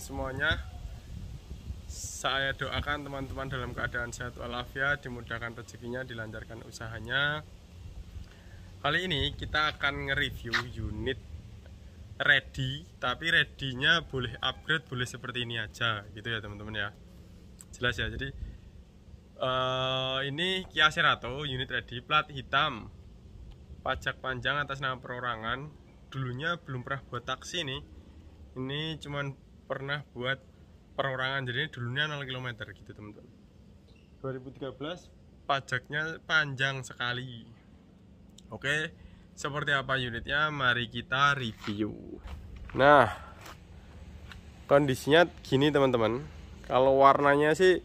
semuanya. Saya doakan teman-teman dalam keadaan sehat walafiat Dimudahkan rezekinya, dilancarkan usahanya. Kali ini kita akan nge-review unit ready Tapi ready-nya boleh upgrade, boleh seperti ini aja Gitu ya teman-teman ya. Jelas ya, jadi uh, Ini Kia Cerato unit ready plat hitam. Pajak panjang atas nama perorangan. Dulunya belum pernah buat taksi nih ini cuman pernah buat perorangan. Jadi ini dulunya 0 km gitu teman-teman. 2013 pajaknya panjang sekali. Oke seperti apa unitnya? Mari kita review. Nah kondisinya gini teman-teman. Kalau warnanya sih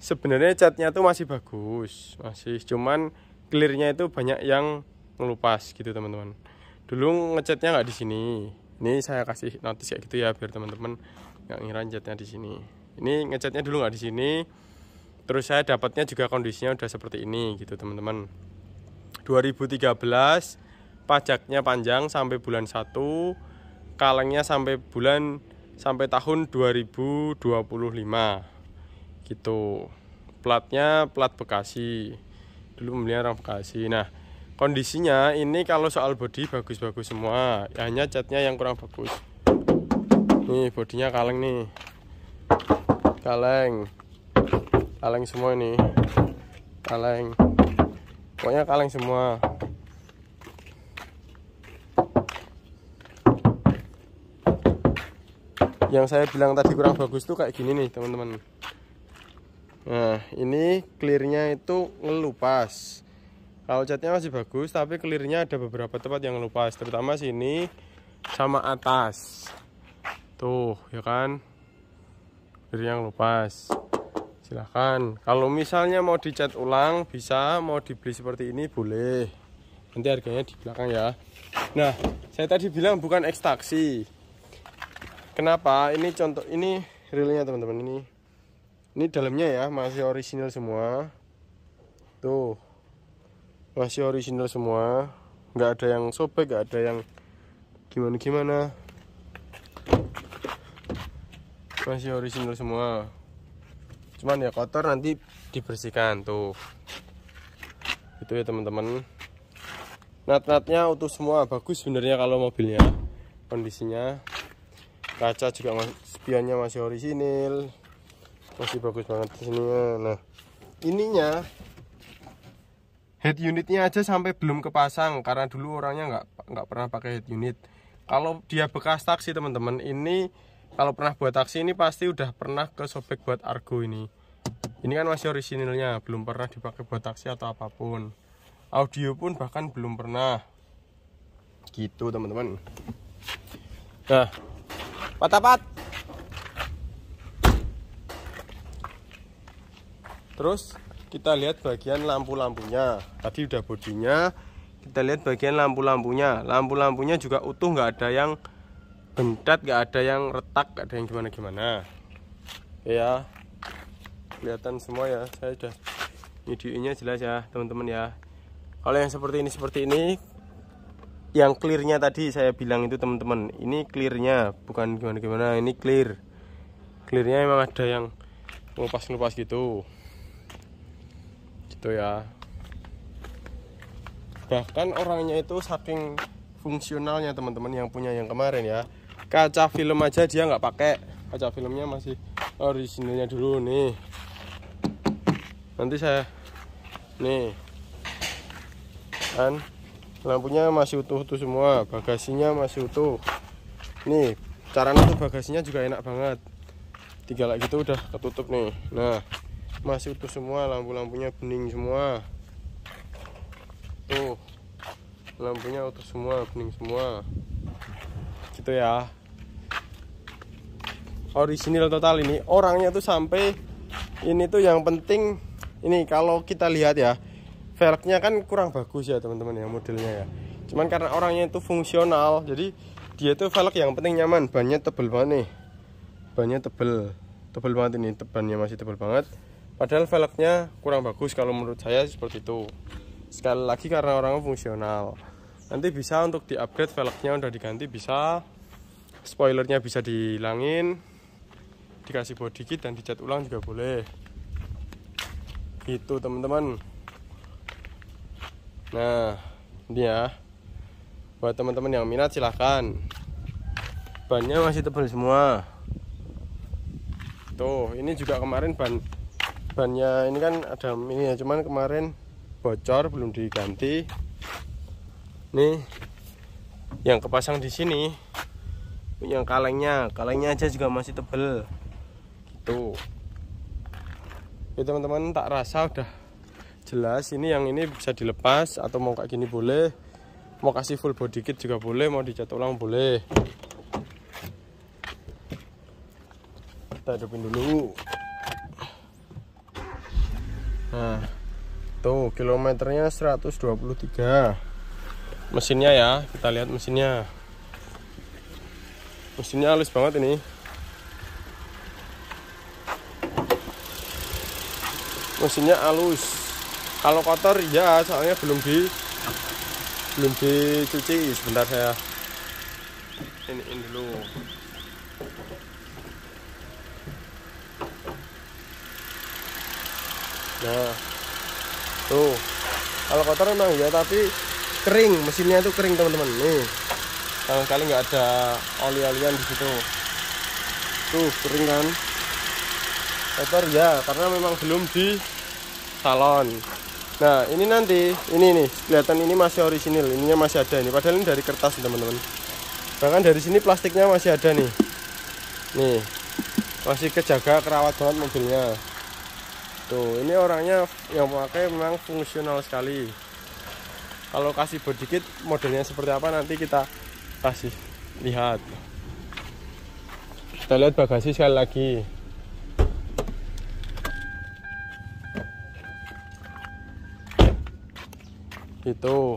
sebenarnya catnya tuh masih bagus masih cuman clearnya itu banyak yang ngelupas gitu teman-teman. Dulu ngecatnya nggak di sini. Ini saya kasih notis kayak gitu ya biar teman-teman nggak ngira catnya di sini. Ini ngecatnya dulu nggak di sini. Terus saya dapatnya juga kondisinya udah seperti ini gitu teman-teman. 2013 pajaknya panjang sampai bulan 1 kalengnya sampai bulan sampai tahun 2025 gitu. Platnya plat Bekasi. Dulu pembelian orang Bekasi. Nah kondisinya ini kalau soal body bagus-bagus semua. Hanya catnya yang kurang bagus nih bodinya kaleng nih. Kaleng. Kaleng semua ini. Kaleng. Pokoknya kaleng semua. Yang saya bilang tadi kurang bagus tuh kayak gini nih teman-teman. Nah ini clearnya itu ngelupas. Kalau catnya masih bagus tapi clearnya ada beberapa tempat yang lepas terutama sini sama atas tuh ya kan? Clear yang lepas silahkan. Kalau misalnya mau dicat ulang bisa mau dibeli seperti ini boleh. Nanti harganya di belakang ya. Nah saya tadi bilang bukan ekstraksi. Kenapa? Ini contoh ini realnya teman-teman. Ini ini dalamnya ya masih original semua. Tuh masih original semua. Nggak ada yang sobek nggak ada yang gimana gimana masih original semua. Cuman ya kotor nanti dibersihkan tuh. Itu ya teman-teman. Nat-natnya utuh semua. Bagus sebenarnya kalau mobilnya kondisinya. Kaca juga spionnya masih orisinil. Masih bagus banget sini. Nah ininya head unitnya aja sampai belum kepasang karena dulu orangnya nggak nggak pernah pakai head unit. Kalau dia bekas taksi teman-teman ini kalau pernah buat taksi ini pasti udah pernah ke sobek buat argo ini. Ini kan masih orisinilnya belum pernah dipakai buat taksi atau apa pun. Audio pun bahkan belum pernah. Gitu teman-teman. Nah pat terus kita lihat bagian lampu-lampunya. Tadi udah bodinya kita lihat bagian lampu-lampunya. Lampu-lampunya juga utuh nggak ada yang bentat nggak ada yang retak nggak ada yang gimana-gimana. Ya. Kelihatan semua ya. Saya sudah videonya jelas ya teman-teman ya. Kalau yang seperti ini seperti ini yang clearnya tadi saya bilang itu teman-teman ini clearnya bukan gimana-gimana ini clear. Clearnya memang ada yang ngelupas-ngelupas gitu. Gitu ya. Bahkan orangnya itu saking fungsionalnya teman-teman yang punya yang kemarin ya kaca film aja dia nggak pakai. Kaca filmnya masih originalnya dulu nih. Nanti saya nih. Kan lampunya masih utuh-utuh semua bagasinya masih utuh. Nih cara nutup bagasinya juga enak banget. Tiga lagi itu udah ketutup nih. Nah masih utuh semua lampu-lampunya bening semua. Tuh lampunya utuh semua bening semua. Gitu ya original total ini. Orangnya tuh sampai ini tuh yang penting ini kalau kita lihat ya velgnya kan kurang bagus ya teman-teman ya modelnya ya. Cuman karena orangnya itu fungsional jadi dia tuh velg yang penting nyaman. Bannya tebel banget nih. Bannya tebel. Tebel banget ini tebannya masih tebel banget. Padahal velgnya kurang bagus kalau menurut saya seperti itu. Sekali lagi karena orangnya fungsional. Nanti bisa untuk di upgrade velgnya udah diganti bisa spoilernya bisa dihilangin dikasih body kit dan dicat ulang juga boleh. Gitu teman-teman. Nah ini ya. Buat teman-teman yang minat silahkan. Bannya masih tebal semua. Tuh ini juga kemarin ban bannya ini kan ada ini ya cuman kemarin bocor belum diganti. Nih yang kepasang di sini yang kalengnya. Kalengnya aja juga masih tebel gitu ya teman-teman tak rasa udah jelas ini yang ini bisa dilepas atau mau kayak gini boleh. Mau kasih full body kit juga boleh mau dicat ulang boleh. Kita hidupin dulu. Nah tuh kilometernya 123 mesinnya ya kita lihat mesinnya. Mesinnya halus banget ini mesinnya halus kalau kotor ya soalnya belum di belum dicuci. Sebentar saya ini, ini dulu. Nah tuh. Kalau kotor memang ya tapi kering. Mesinnya itu kering teman-teman. Nih. Sama sekali nggak ada oli-olian di situ. Tuh kering kan kotor ya karena memang belum di salon. Nah ini nanti ini nih kelihatan ini masih orisinil ininya masih ada ini padahal ini dari kertas teman-teman. Bahkan dari sini plastiknya masih ada nih. Nih masih kejaga kerawat banget mobilnya. Tuh ini orangnya yang pakai memang fungsional sekali. Kalau kasih body kit modelnya seperti apa nanti kita kasih lihat. Kita lihat bagasi sekali lagi itu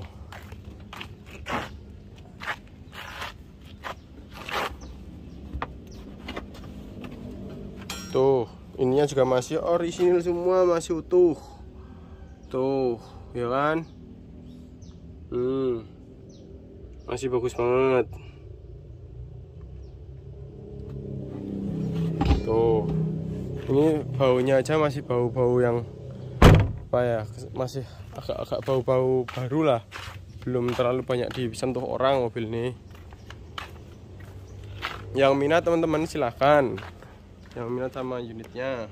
tuh ininya juga masih orisinil semua masih utuh. Tuh ya kan? Hmm, masih bagus banget. Tuh. Ini baunya aja masih bau-bau yang apa ya masih agak-agak bau-bau baru lah. Belum terlalu banyak disentuh orang mobil ini. Yang minat teman-teman silahkan yang minat sama unitnya.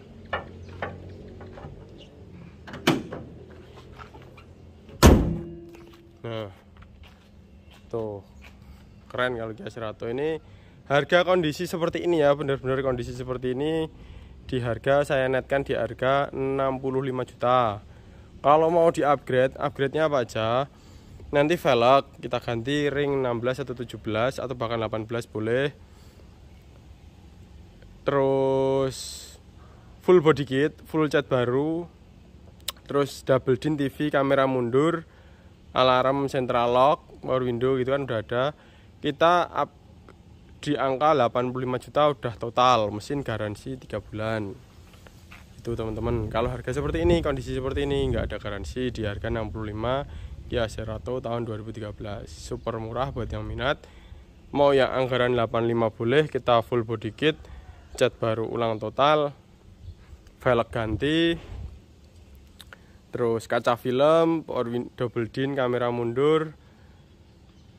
Nah tuh. Keren kalau Kia Cerato ini. Harga kondisi seperti ini ya benar-benar kondisi seperti ini. Di harga saya netkan di harga 65 juta kalau mau di upgrade upgrade nya apa aja? Nanti velg kita ganti ring 16 atau 17 atau bahkan 18 boleh. Terus full body kit full cat baru. Terus double din TV kamera mundur alarm central lock power window gitu kan udah ada. Kita up di angka 85 juta udah total mesin garansi 3 bulan itu teman-teman. Kalau harga seperti ini kondisi seperti ini nggak ada garansi di harga 65 ya Cerato tahun 2013 super murah buat yang minat. Mau yang anggaran 85 boleh kita full body kit cat baru ulang total velg ganti terus kaca film double din kamera mundur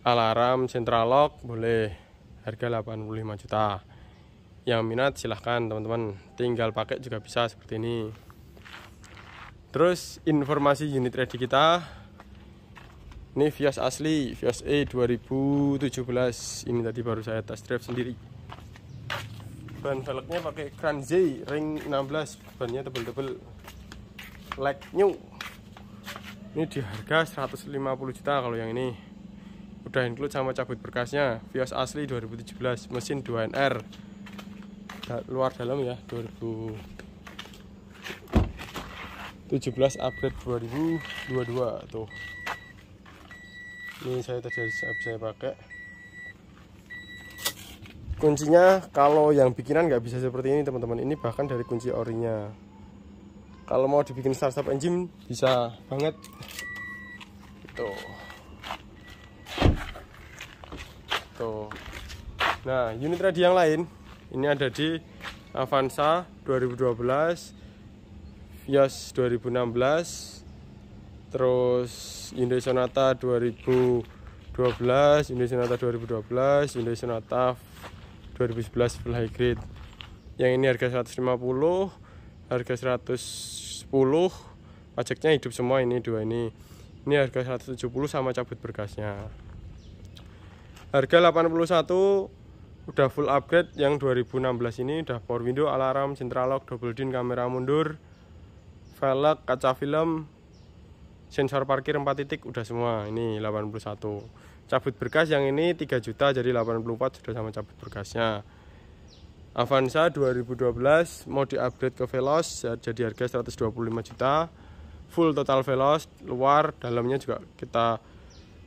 alarm central lock boleh. Harga 85 juta yang minat silahkan teman-teman. Tinggal pakai juga bisa seperti ini. Terus informasi unit ready kita. Ini Vios asli Vios E 2017 ini tadi baru saya test drive sendiri. Ban velgnya pakai Kran Z ring 16 bannya tebel-tebel. Like new. Ini di harga 150 juta kalau yang ini. Udah include sama cabut berkasnya. Vios asli 2017 mesin 2NR luar dalam ya 2017 upgrade 2022 tuh. Ini saya tadi saya pakai. Kuncinya kalau yang bikinan nggak bisa seperti ini teman-teman. Ini bahkan dari kunci orinya. Kalau mau dibikin start stop engine bisa banget. Itu gitu nah unit ready yang lain ini ada di Avanza 2012 Vios 2016 terus Hyundai Sonata 2012 Hyundai Sonata 2012 Hyundai Sonata 2011 full high yang ini harga 150 harga 110 pajaknya hidup semua ini dua ini. Ini harga 170 sama cabut berkasnya. Harga 81 udah full upgrade yang 2016 ini udah power window alarm central lock double din kamera mundur velg kaca film sensor parkir 4 titik udah semua. Ini 81 cabut berkas yang ini 3 juta jadi 84 sudah sama cabut berkasnya. Avanza 2012 mau di upgrade ke Veloz jadi harga 125 juta. Full total Veloz luar dalamnya juga kita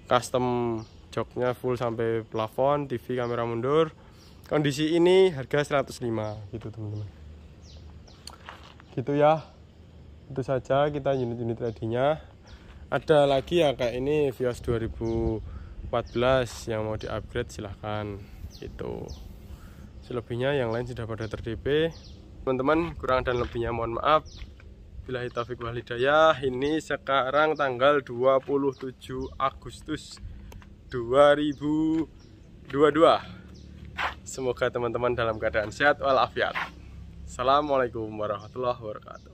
custom joknya full sampai plafon TV kamera mundur kondisi ini harga 105 gitu teman-teman. Gitu ya. Itu saja kita unit-unit ready-nya. Ada lagi ya kayak ini Vios 2014 yang mau di-upgrade silahkan. Itu selebihnya yang lain sudah pada ter-DP teman-teman kurang dan lebihnya mohon maaf. Bila taufik walhidayah ini sekarang tanggal 27 Agustus 2022 Semoga teman-teman dalam keadaan sehat walafiat. Assalamualaikum warahmatullahi wabarakatuh.